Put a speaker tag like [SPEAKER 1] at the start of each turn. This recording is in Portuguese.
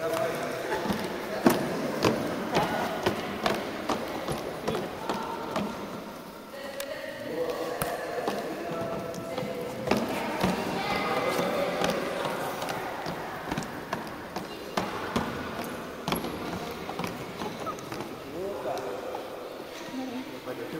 [SPEAKER 1] Vai ter